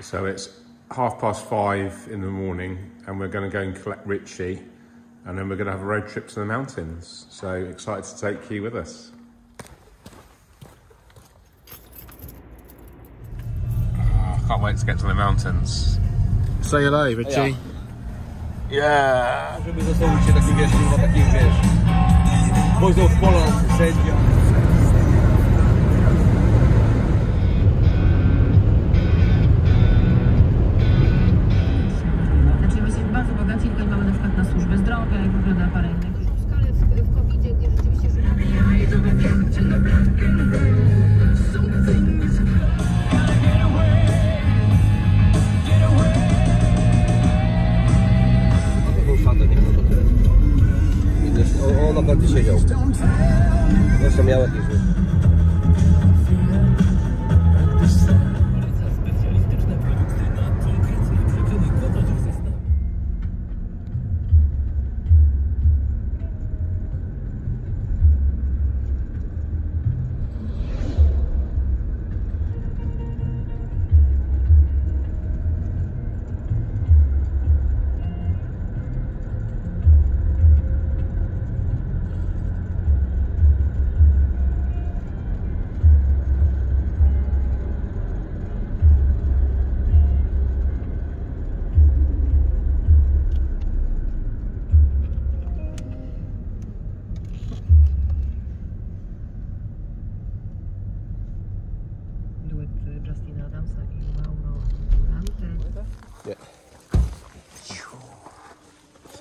So it's half past five in the morning, and we're going to go and collect Richie, and then we're going to have a road trip to the mountains. So excited to take you with us. Oh, can't wait to get to the mountains. Say hello, Richie. Yeah. Żeby zostawić się taki, wiesz, kurwa, taki, wiesz, woźną w pola, sędzia.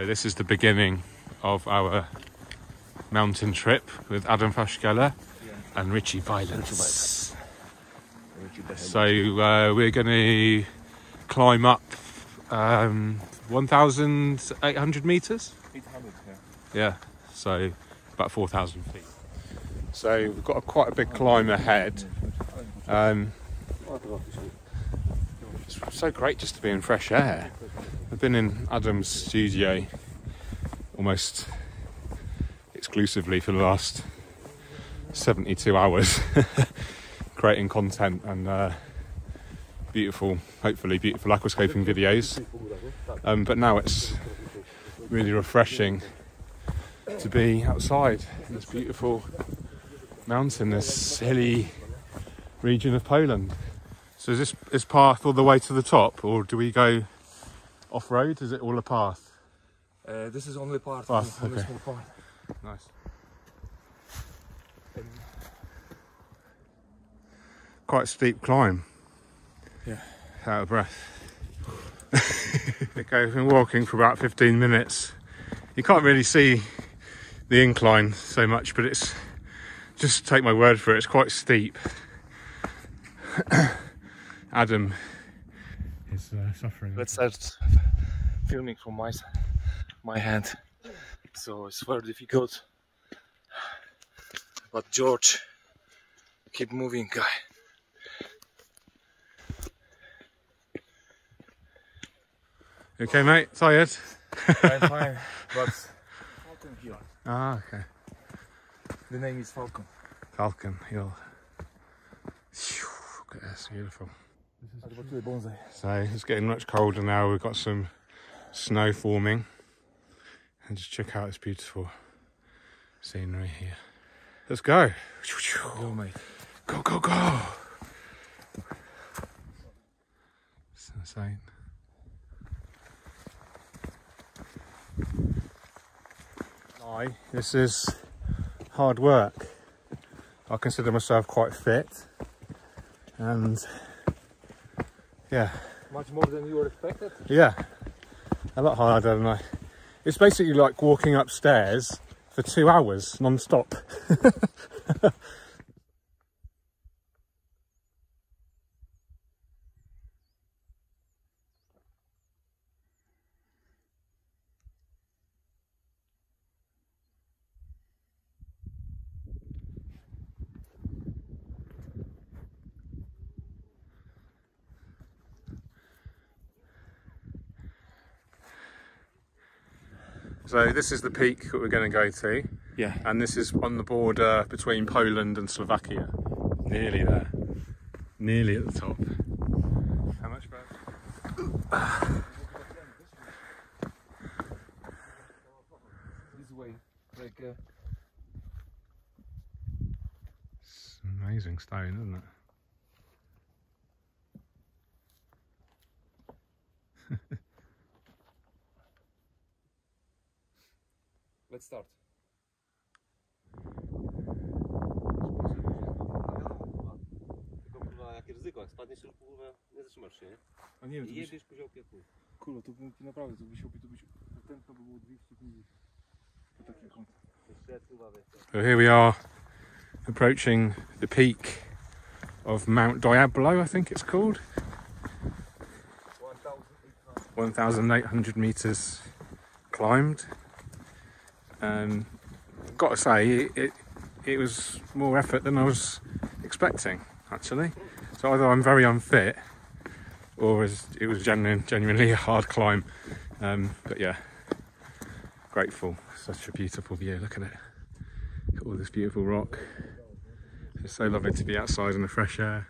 So this is the beginning of our mountain trip with Adam Paszczela and Richie Violence. So uh, we're going to climb up um, 1,800 meters. Yeah, so about 4,000 feet. So we've got a, quite a big climb ahead. Um, it's so great just to be in fresh air. I've been in Adam's studio almost exclusively for the last 72 hours, creating content and uh, beautiful, hopefully beautiful aquascaping videos. Um, but now it's really refreshing to be outside in this beautiful mountain, this hilly region of Poland. So is this is path all the way to the top, or do we go off road? Is it all a path? Uh, this is only part, Path, only okay. small part. Nice. Quite a steep climb. Yeah. Out of breath. okay, we've been walking for about 15 minutes. You can't really see the incline so much, but it's just take my word for it, it's quite steep. Adam is uh, suffering. Let's start filming from my my hand. So it's very difficult. But George, keep moving, guy. Okay, mate, tired? I'm fine, but Falcon here. Ah, okay. The name is Falcon. Falcon Hill. Look at this, beautiful. Adwokuję bonsai. So it's getting much colder now. We've got some snow forming. And just check out this beautiful scenery here. Let's go. Go, mate. Go, go, go. It's insane. Aye, this is hard work. I consider myself quite fit. And yeah, Much more than you were expected. yeah, a lot harder than I. It's basically like walking upstairs for two hours non-stop. So this is the peak that we're going to go to, Yeah. and this is on the border between Poland and Slovakia. Nearly there. Nearly at the top. How much, Brad? This way, like uh, It's amazing stone, isn't it? Let's start. Tylko kurwa, jakie ryzyko, jak spadniesz, to już kurwa nie zatrzymasz się, nie? A nie wiem, I to byś, jebiesz kozioł piekły. kurwa, to by, naprawdę, to byś opi, to byś, to tętno by było 250. To takie kąt. Jeszcze kurwa, wiesz, So here we are approaching the peak of Mount Diablo, I think it's called. 1,800 meters climbed. Um, got to say, it, it, it was more effort than I was expecting, actually. So either I'm very unfit, or it was genuine, genuinely a hard climb. Um, but yeah, grateful. Such a beautiful view. Look at it. Look at all this beautiful rock. It's so lovely to be outside in the fresh air.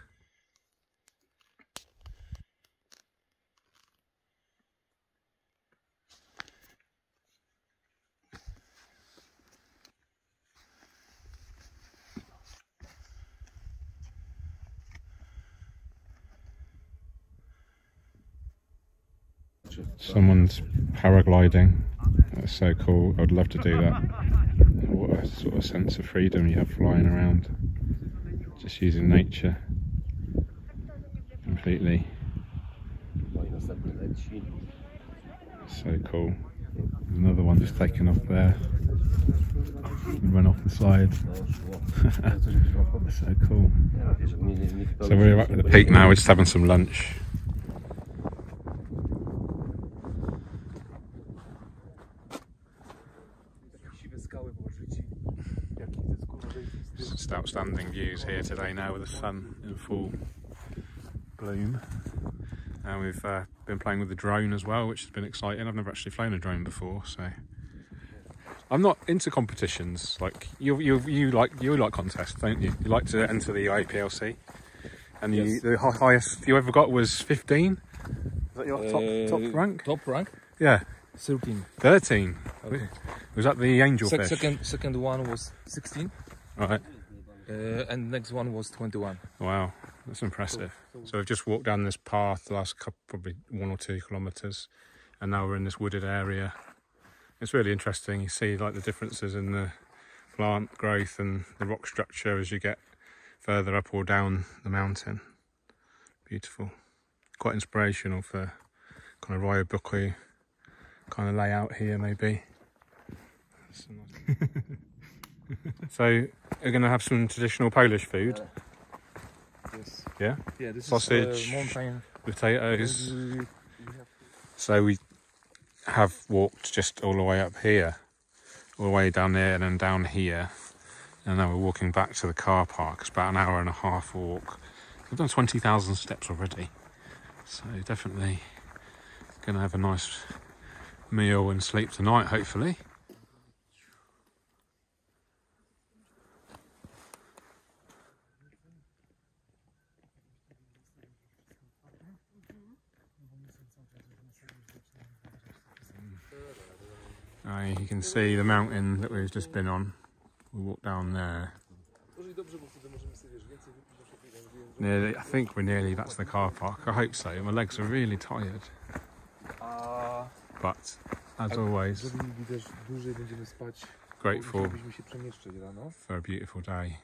Someone's paragliding. That's so cool. I'd love to do that. What a sort of sense of freedom you have flying around. Just using nature completely. So cool. Another one just taking off there. Run off the side. So cool. So we're up at the peak now. We're just having some lunch. Outstanding views here today now with the sun in full bloom. And we've uh, been playing with the drone as well, which has been exciting. I've never actually flown a drone before, so I'm not into competitions. Like you, you, you like you like contests, don't you? You like to enter the IAPLC, and you, Yes. the hi- highest you ever got was 15. Is that your top Uh, top rank? Top rank? Yeah, 13. 13. Okay. Was that the angel fish? second, second one was 16, Right. Uh, and next one was 21. Wow, that's impressive. So we've just walked down this path the last couple, probably one or two kilometres, and now we're in this wooded area. It's really interesting. You see like the differences in the plant growth and the rock structure as you get further up or down the mountain. Beautiful, quite inspirational for kind of Ryoboku kind of layout here, maybe. That's a nice- so we're going to have some traditional Polish food. Yes. Yeah? Yeah, this Sausage. is uh, potatoes. Uh, So we have walked just all the way up here, all the way down there, and then down here. And now we're walking back to the car park. It's about an hour and a half walk. We've done 20,000 steps already. So definitely going to have a nice meal and sleep tonight, hopefully. You can see the mountain that we've just been on. We walked down there. Nearly, I think we're nearly back to the car park. I hope so. My legs are really tired, but as always, grateful for a beautiful day.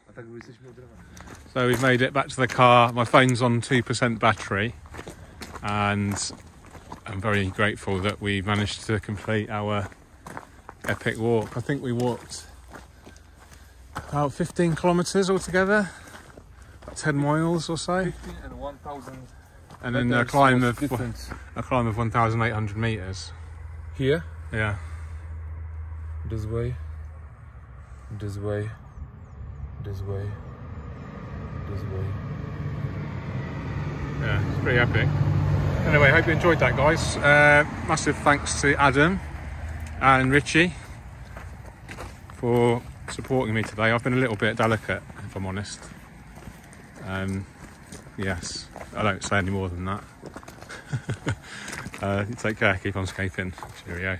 So we've made it back to the car. My phone's on 2% battery, and I'm very grateful that we managed to complete our epic walk. I think we walked about 15 kilometres altogether, about 10 miles or so, 15 and 1000 and then a climb of different. a climb of 1,800 meters. Here, Yeah. this way, this way, this way, this way. Yeah, it's pretty epic. Anyway, hope you enjoyed that, guys. Uh, massive thanks to Adam and Richie for supporting me today. I've been a little bit delicate, if I'm honest. Um, yes, I don't say any more than that. Uh, take care. Keep on scaping. Cheerio.